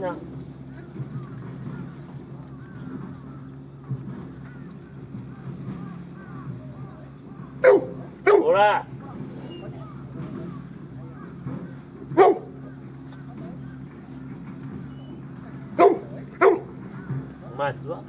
呢。走了。卖死了。